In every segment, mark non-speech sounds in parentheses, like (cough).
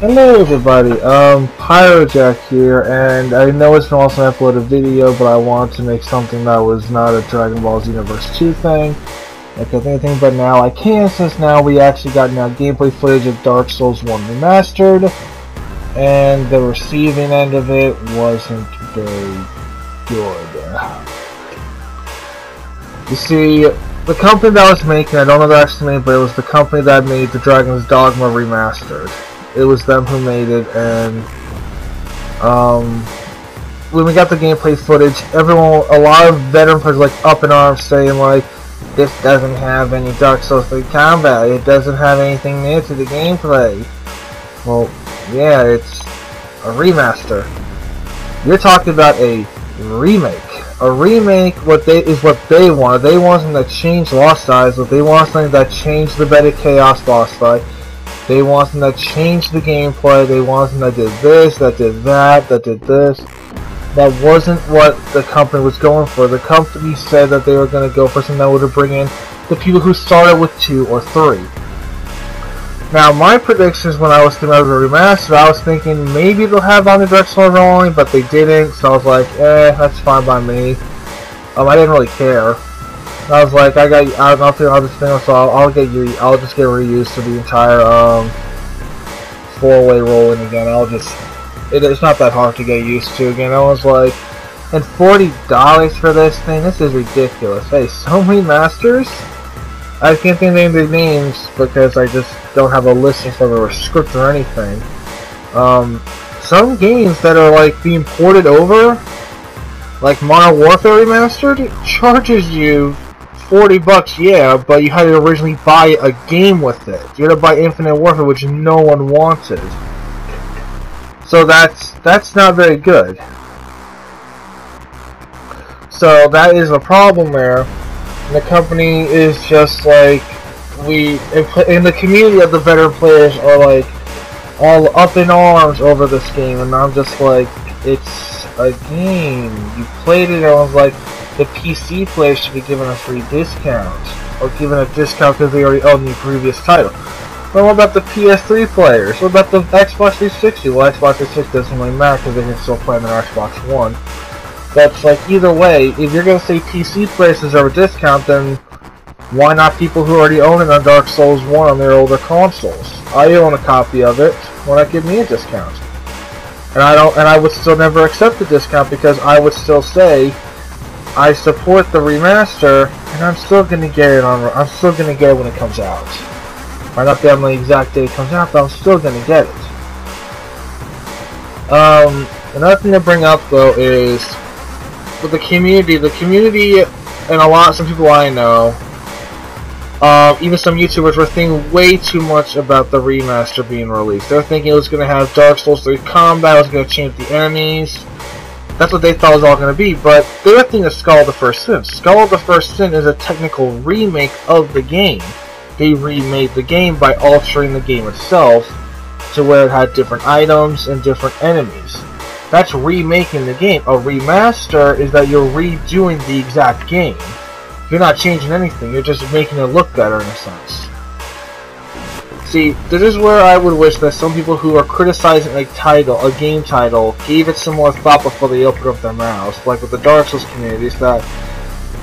Hello everybody, um, Pyro Jack here, and I know it's been awesome to upload a video, but I wanted to make something that was not a Dragon Ball Xenoverse 2 thing. I think but now I can, since now we actually got now gameplay footage of Dark Souls 1 Remastered, and the receiving end of it wasn't very good. You see, the company that was making, I don't know the actual name, but it was the company that made the Dragon's Dogma Remastered it was them who made it, and um, when we got the gameplay footage, everyone, a lot of veteran players, like up in arms, saying like, this doesn't have any Dark Souls 3 combat. It doesn't have anything new to the gameplay. Well, yeah, it's a remaster. You're talking about a remake. A remake, what they is what they want. They want something that changed Lost Eyes. What they want something that changed the Bed of Chaos boss fight they want that changed the gameplay. They want that did this, that did that, that did this. That wasn't what the company was going for. The company said that they were going to go for something that would bring in the people who started with 2 or 3. Now, my predictions when I was thinking about the remaster, I was thinking maybe they'll have omnidirectional rolling, but they didn't, so I was like, eh, that's fine by me. Um, I didn't really care. I was like, I got, I don't know how this thing, so I'll, I'll get you, I'll just get reused to the entire um, four-way rolling again. I'll just, it, it's not that hard to get used to again. I was like, and forty dollars for this thing, this is ridiculous. Hey, so many masters. I can't think of their names because I just don't have a listing for or a script or anything. Um, some games that are like being ported over, like Modern Warfare Remastered, charges you 40 bucks, yeah, but you had to originally buy a game with it. You had to buy Infinite Warfare, which no one wanted. So that's that's not very good. So that is a problem there. And the company is just like we in the community of the veteran players are like all up in arms over this game, and I'm just like, it's a game. You played it, and I was like, the PC players should be given a free discount, or given a discount because they already own the previous title. But what about the PS3 players? What about the Xbox 360? Well, Xbox 360 doesn't really matter because they can still play on their Xbox One. But like either way, if you're gonna say PC players deserve a discount, then why not people who already own it on Dark Souls 1 on their older consoles? I own a copy of it. Why not give me a discount? And I don't, and I would still never accept the discount because I would still say I support the remaster, and I'm still gonna get it on. I'm still gonna get it when it comes out. I'm not on the exact day it comes out, but I'm still gonna get it. Um, another thing to bring up though is with the community. The community, and a lot, some people I know, um, even some YouTubers were thinking way too much about the remaster being released. They're thinking it was to have Dark Souls 3 combat, it was to change the enemies, that's what they thought was all going to be, but they were thinking of Scholar of the First Sin. Scholar of the First Sin is a technical remake of the game. They remade the game by altering the game itself to where it had different items and different enemies. That's remaking the game. A remaster is that you're redoing the exact game. You're not changing anything, you're just making it look better in a sense. See, this is where I would wish that some people who are criticizing a title, a game title, gave it some more thought before they open up their mouths. Like with the Dark Souls communities, that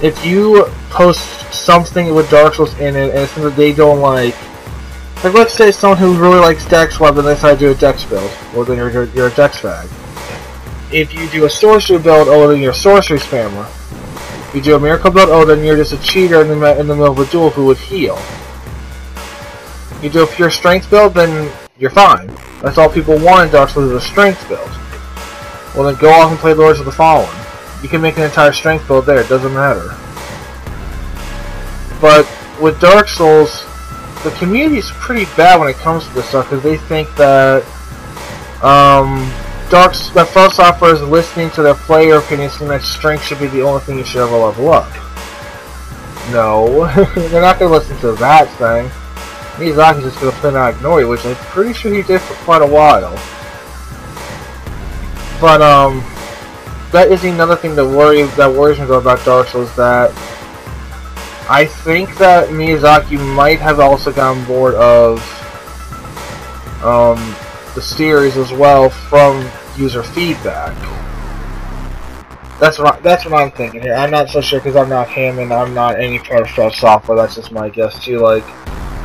if you post something with Dark Souls in it and it's something that they don't like, like let's say someone who really likes Dex Web and they decide to do a Dex build, well then you're, you're a Dex fag. If you do a sorcery build, oh then you're a sorcery spammer. If you do a miracle build, oh then you're just a cheater in the, in the middle of a duel who would heal. You do a pure strength build, then you're fine. That's all people want in Dark Souls is a strength build. Well then go off and play Lords of the Fallen. You can make an entire strength build there, it doesn't matter. But with Dark Souls, the community is pretty bad when it comes to this stuff because they think that um, Dark that From Software is listening to their player opinions and that strength should be the only thing you should ever level up. No, (laughs) they're not going to listen to that thing. Miyazaki's just gonna flat out ignore you, which I'm pretty sure he did for quite a while. But um, that is another thing that worry that worries me about Dark Souls. That I think that Miyazaki might have also gotten bored of um the series as well from user feedback. That's what that's what I'm thinking here. I'm not so sure because I'm not him and I'm not any part of Software. That's just my guess too. Like,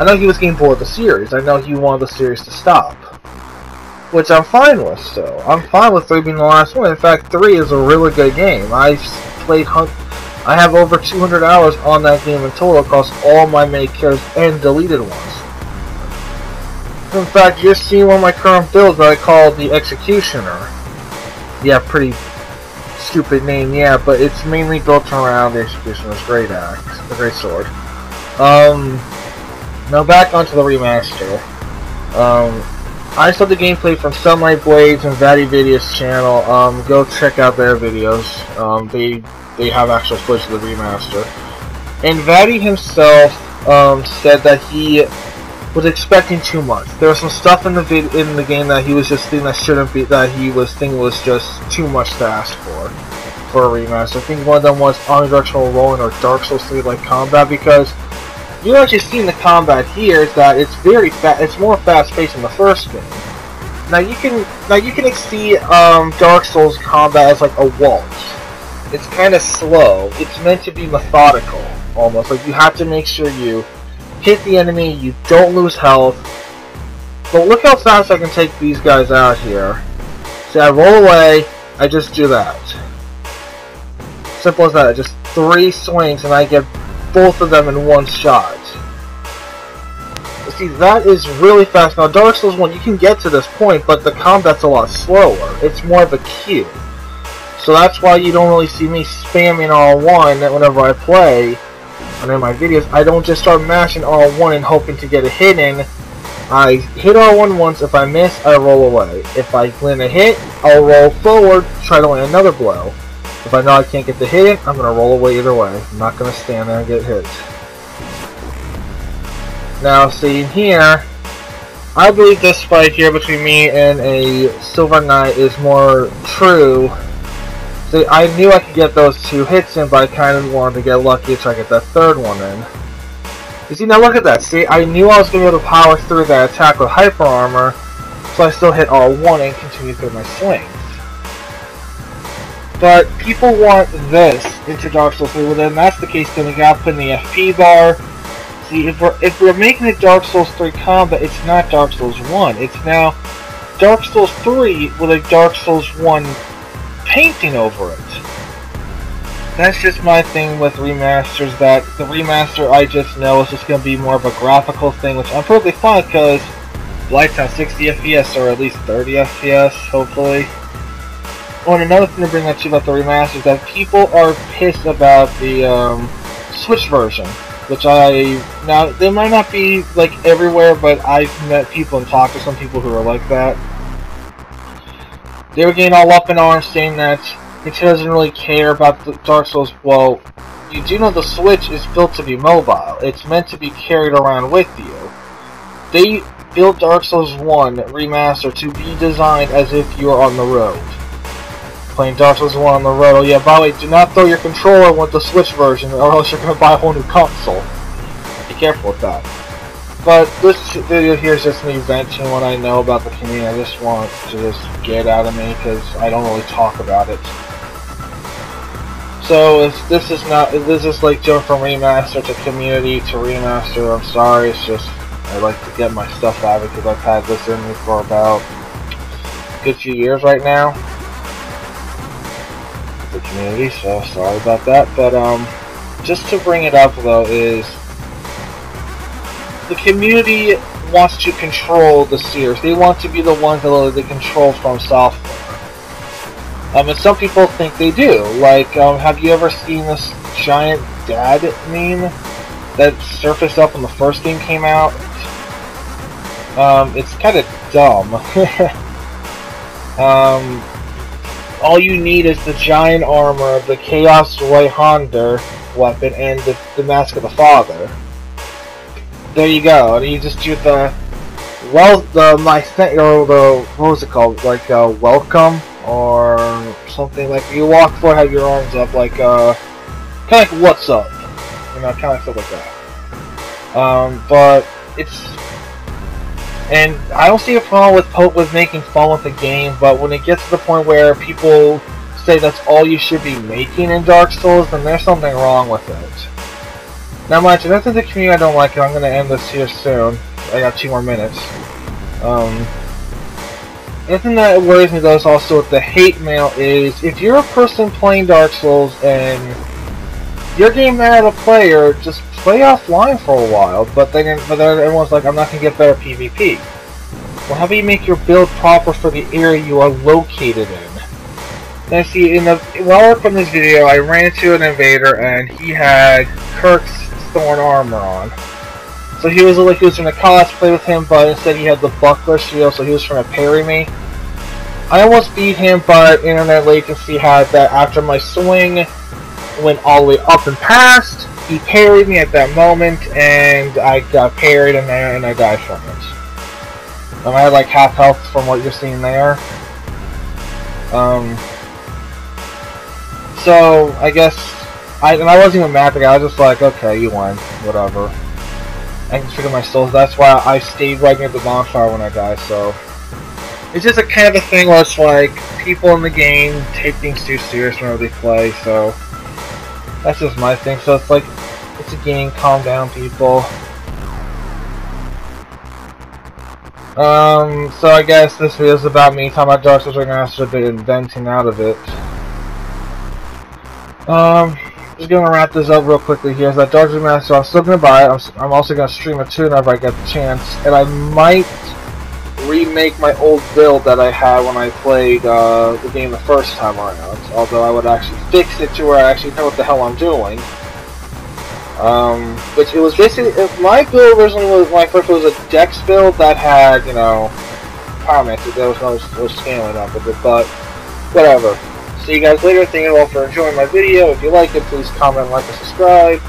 I know he was game bored with the series. I know he wanted the series to stop, which I'm fine with. Still, I'm fine with three being the last one. In fact, three is a really good game. I've played Hunt. I have over 200 hours on that game in total across all my made characters and deleted ones. In fact, you're seeing one of my current builds that I call the Executioner. Yeah, pretty stupid name, yeah, but it's mainly built around the Executioner's Great Axe, the Great Sword. Um, now back onto the remaster. Um, I saw the gameplay from Sunlight Blades and VaatiVidya's channel. Um, go check out their videos. Um, they they have actual footage of the remaster. And Vaati himself um, said that he was expecting too much. There was some stuff in the vid in the game that he was just thinking that shouldn't be that he was thinking was just too much to ask for for a remaster. I think one of them was omnidirectional rolling or Dark Souls 3 like combat because you actually see in the combat here is that it's very fast. It's more fast paced than the first game. Now you can now you can see um, Dark Souls combat as like a waltz. It's kind of slow. It's meant to be methodical, almost like you have to make sure you hit the enemy, you don't lose health. But look how fast I can take these guys out here. See, I roll away, I just do that. Simple as that, just three swings and I get both of them in one shot. See, that is really fast. Now, Dark Souls 1, you can get to this point, but the combat's a lot slower. It's more of a queue. So that's why you don't really see me spamming R1 whenever I play and in my videos, I don't just start mashing R1 and hoping to get a hit in. I hit R1 once, if I miss, I roll away. If I land a hit, I'll roll forward, try to land another blow. If I know I can't get the hit I'm going to roll away either way. I'm not going to stand there and get hit. Now, seeing here, I believe this fight here between me and a Silver Knight is more true See, I knew I could get those two hits in, but I kind of wanted to get lucky try to get that third one in. You see, now look at that. See, I knew I was going to be able to power through that attack with Hyper Armor, so I still hit R1 and continue through my swings. But people want this into Dark Souls 3, well then that's the case, then we gotta put in the FP bar. See, if we're, if we're making it Dark Souls 3 combat, it's not Dark Souls 1. It's now Dark Souls 3 with a Dark Souls 1 painting over it. That's just my thing with remasters, that the remaster I just know is just going to be more of a graphical thing, which I'm perfectly fine because lights on 60 FPS or at least 30 FPS, hopefully. Oh, and another thing to bring up about the remaster is that people are pissed about the um, Switch version, which I now they might not be like everywhere, but I've met people and talked to some people who are like that. They were getting all up in arms saying that Nintendo doesn't really care about the Dark Souls. Well, you do know the Switch is built to be mobile. It's meant to be carried around with you. They built Dark Souls 1 Remaster to be designed as if you are on the road. Playing Dark Souls 1 on the road. Oh yeah, by the way, do not throw your controller with the Switch version or else you're going to buy a whole new console. Be careful with that. But this video here is just me venting what I know about the community. I just want to just get out of me because I don't really talk about it. So if this is not this is like jumping from remaster to community to remaster. I'm sorry. It's just I like to get my stuff out because I've had this in me for about a good few years right now. Community. So sorry about that. But um, just to bring it up though is the community wants to control the series. They want to be the ones that they control from software. Um, and some people think they do. Like, um, have you ever seen this giant dad meme that surfaced up when the first game came out? Um, it's kind of dumb. (laughs) um, all you need is the giant armor, the Chaos Zweihander weapon, and the, the Mask of the Father there you go. And you just do the well, the my thing or the what was it called? Like uh, welcome or something like you walk forward, have your arms up, like uh, kind of like what's up, you know, kind of stuff like that. Um, but it's And I don't see a problem with Pope with making fun with the game, but when it gets to the point where people say that's all you should be making in Dark Souls, then there's something wrong with it. Now, mind you, that's in the community I don't like it. I'm going to end this here soon. I got two more minutes. Um, the thing that worries me though is also with the hate mail is if you're a person playing Dark Souls and getting mad at a player, just play offline for a while. But then, but then everyone's like, I'm not gonna get better PvP. Well, how about you make your build proper for the area you are located in? Now, see, in the while I this video, I ran into an invader and he had Kirk's Thorn armor on. So he was like he was to cosplay with him, but instead he had the buckler shield, so he was trying to parry me. I almost beat him, but internet latency had that after my swing went all the way up and past, he parried me at that moment, and I got parried and, and I died from it. Um, I had like half health from what you're seeing there. Um, so I guess I and I wasn't even mad at the guy. I was just like, okay, you won, whatever. I can figure my souls. That's why I stayed right near the bonfire when I die, so... It's just a kind of a thing where it's like, people in the game take things too serious whenever they play, so... That's just my thing, so it's like, it's a game, calm down people. Um, so I guess this video is about me talking about Dark Souls Remastered, the inventing out of it. Um, just gonna wrap this up real quickly here. Is that Dark Master? I'm still gonna buy it. I'm, I'm also gonna stream it too whenever I get the chance, and I might remake my old build that I had when I played uh, the game the first time around. Although I would actually fix it to where I actually know what the hell I'm doing. Um, which it was basically my build originally was my first was a Dex build that had you know method that was was, was scaling up with it, but whatever. See you guys later. Thank you all for enjoying my video. If you like it, please comment, like, and subscribe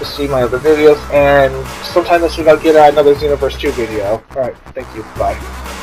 to see my other videos. And sometime this week I'll get another Xenoverse 2 video. Alright, thank you. Bye.